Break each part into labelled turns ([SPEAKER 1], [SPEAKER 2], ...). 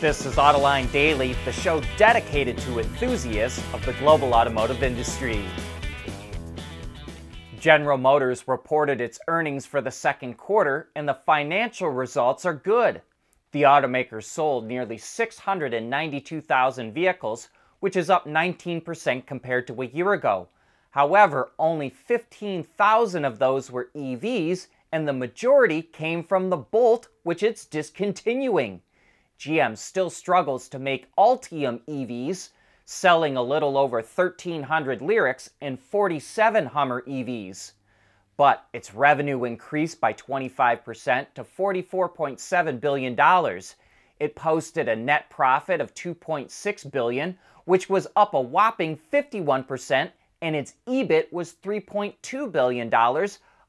[SPEAKER 1] This is Autoline Daily, the show dedicated to enthusiasts of the global automotive industry. General Motors reported its earnings for the second quarter, and the financial results are good. The automaker sold nearly 692,000 vehicles, which is up 19% compared to a year ago. However, only 15,000 of those were EVs, and the majority came from the Bolt, which it's discontinuing. GM still struggles to make Ultium EVs, selling a little over 1,300 Lyriqs and 47 Hummer EVs. But its revenue increased by 25% to $44.7 billion. It posted a net profit of 2.6 billion, which was up a whopping 51%, and its EBIT was $3.2 billion,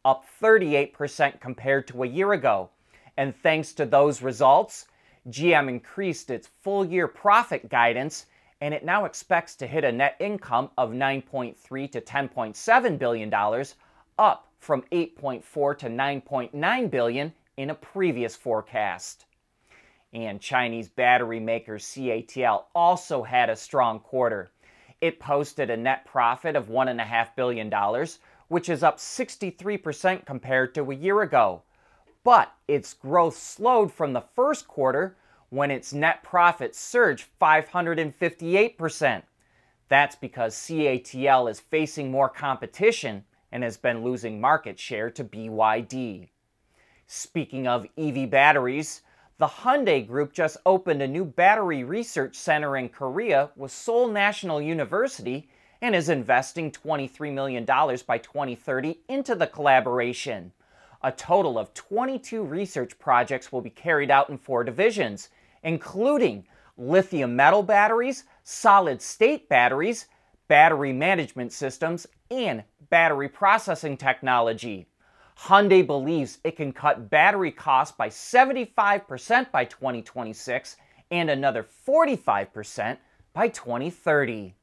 [SPEAKER 1] up 38% compared to a year ago. And thanks to those results, GM increased its full year profit guidance and it now expects to hit a net income of 9.3 to 10.7 billion dollars, up from 8.4 to 9.9 billion in a previous forecast. And Chinese battery maker CATL also had a strong quarter. It posted a net profit of $1.5 billion, which is up 63% compared to a year ago but its growth slowed from the first quarter when its net profit surged 558%. That's because CATL is facing more competition and has been losing market share to BYD. Speaking of EV batteries, the Hyundai Group just opened a new battery research center in Korea with Seoul National University and is investing $23 million by 2030 into the collaboration. A total of 22 research projects will be carried out in four divisions, including lithium metal batteries, solid state batteries, battery management systems, and battery processing technology. Hyundai believes it can cut battery costs by 75% by 2026 and another 45% by 2030.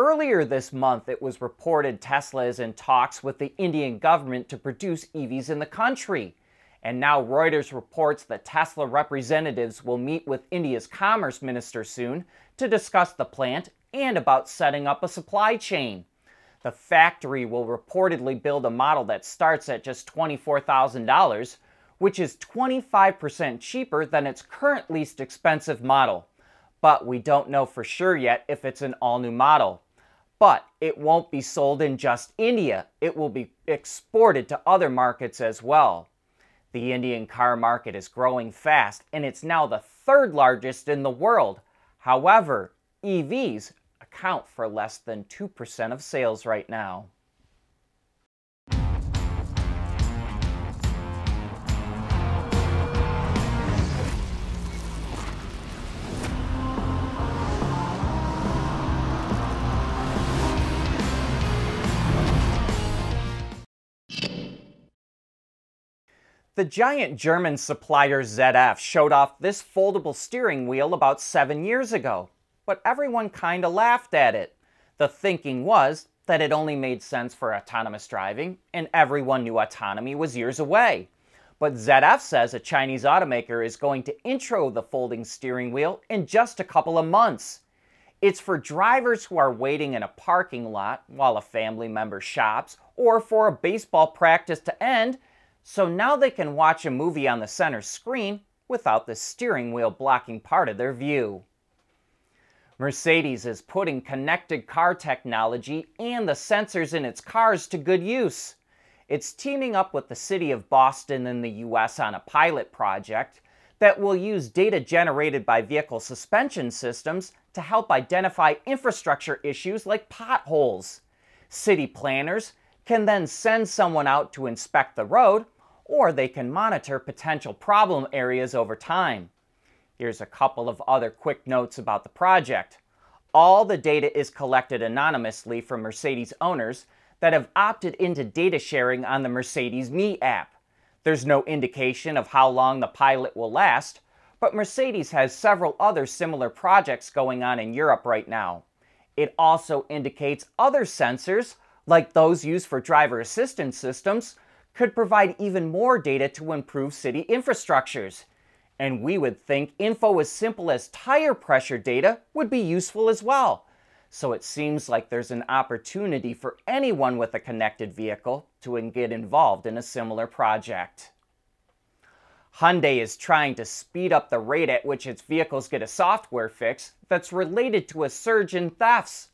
[SPEAKER 1] Earlier this month, it was reported Tesla is in talks with the Indian government to produce EVs in the country. And now Reuters reports that Tesla representatives will meet with India's Commerce Minister soon to discuss the plant and about setting up a supply chain. The factory will reportedly build a model that starts at just $24,000, which is 25% cheaper than its current least expensive model. But we don't know for sure yet if it's an all new model. But it won't be sold in just India. It will be exported to other markets as well. The Indian car market is growing fast and it's now the third largest in the world. However, EVs account for less than 2% of sales right now. The giant German supplier ZF showed off this foldable steering wheel about seven years ago, but everyone kinda laughed at it. The thinking was that it only made sense for autonomous driving, and everyone knew autonomy was years away. But ZF says a Chinese automaker is going to intro the folding steering wheel in just a couple of months. It's for drivers who are waiting in a parking lot while a family member shops, or for a baseball practice to end so now they can watch a movie on the center screen without the steering wheel blocking part of their view. Mercedes is putting connected car technology and the sensors in its cars to good use. It's teaming up with the city of Boston in the US on a pilot project that will use data generated by vehicle suspension systems to help identify infrastructure issues like potholes. City planners can then send someone out to inspect the road or they can monitor potential problem areas over time. Here's a couple of other quick notes about the project. All the data is collected anonymously from Mercedes owners that have opted into data sharing on the Mercedes Me app. There's no indication of how long the pilot will last, but Mercedes has several other similar projects going on in Europe right now. It also indicates other sensors, like those used for driver assistance systems, could provide even more data to improve city infrastructures. And we would think info as simple as tire pressure data would be useful as well. So it seems like there's an opportunity for anyone with a connected vehicle to get involved in a similar project. Hyundai is trying to speed up the rate at which its vehicles get a software fix that's related to a surge in thefts.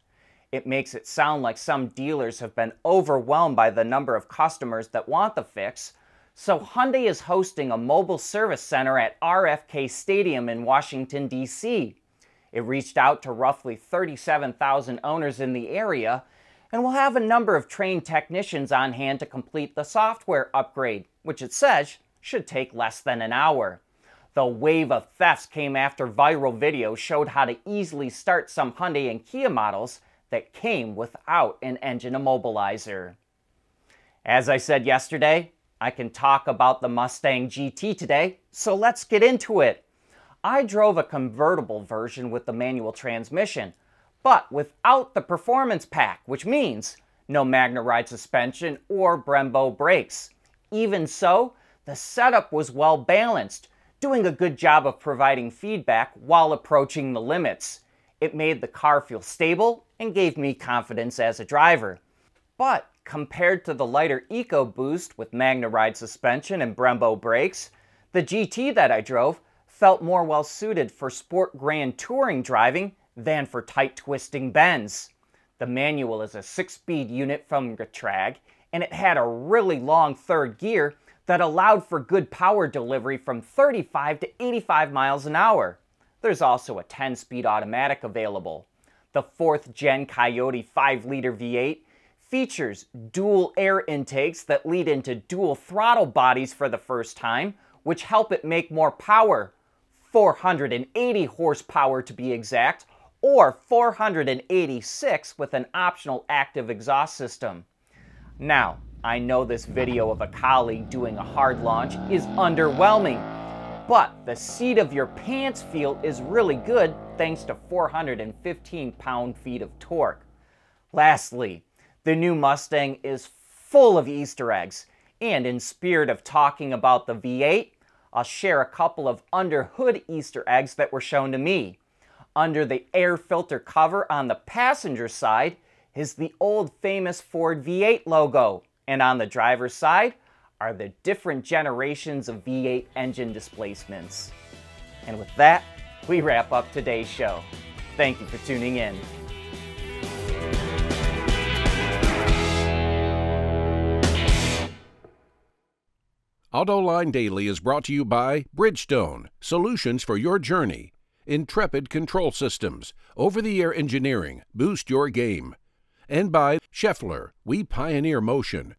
[SPEAKER 1] It makes it sound like some dealers have been overwhelmed by the number of customers that want the fix, so Hyundai is hosting a mobile service center at RFK Stadium in Washington, D.C. It reached out to roughly 37,000 owners in the area and will have a number of trained technicians on hand to complete the software upgrade, which it says should take less than an hour. The wave of thefts came after viral videos showed how to easily start some Hyundai and Kia models that came without an engine immobilizer. As I said yesterday, I can talk about the Mustang GT today, so let's get into it. I drove a convertible version with the manual transmission, but without the performance pack, which means no MagneRide suspension or Brembo brakes. Even so, the setup was well balanced, doing a good job of providing feedback while approaching the limits. It made the car feel stable and gave me confidence as a driver. But compared to the lighter EcoBoost with MagneRide suspension and Brembo brakes, the GT that I drove felt more well suited for sport grand touring driving than for tight twisting bends. The manual is a six speed unit from Getrag, and it had a really long third gear that allowed for good power delivery from 35 to 85 miles an hour. There's also a 10 speed automatic available. The fourth gen Coyote 5 liter V8 features dual air intakes that lead into dual throttle bodies for the first time, which help it make more power 480 horsepower to be exact, or 486 with an optional active exhaust system. Now, I know this video of a colleague doing a hard launch is underwhelming, but the seat of your pants feel is really good thanks to 415 pound-feet of torque. Lastly, the new Mustang is full of Easter eggs, and in spirit of talking about the V8, I'll share a couple of under hood Easter eggs that were shown to me. Under the air filter cover on the passenger side is the old famous Ford V8 logo, and on the driver's side are the different generations of V8 engine displacements. And with that, we wrap up today's show. Thank you for tuning in.
[SPEAKER 2] AutoLine Daily is brought to you by Bridgestone, solutions for your journey. Intrepid Control Systems, over the air engineering, boost your game. And by Schaeffler, we pioneer motion.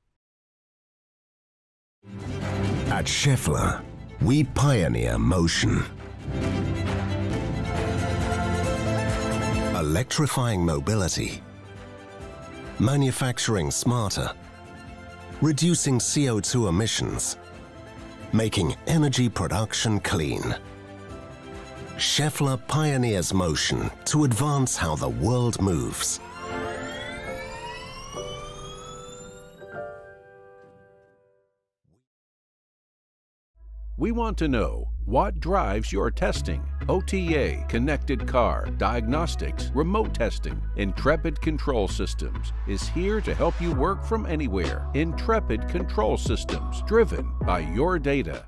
[SPEAKER 3] At Schaeffler, we pioneer motion. Electrifying mobility. Manufacturing smarter. Reducing CO2 emissions making energy production clean. Schaeffler pioneers motion to advance how the world moves.
[SPEAKER 2] We want to know what drives your testing. OTA, connected car, diagnostics, remote testing. Intrepid Control Systems is here to help you work from anywhere. Intrepid Control Systems, driven by your data.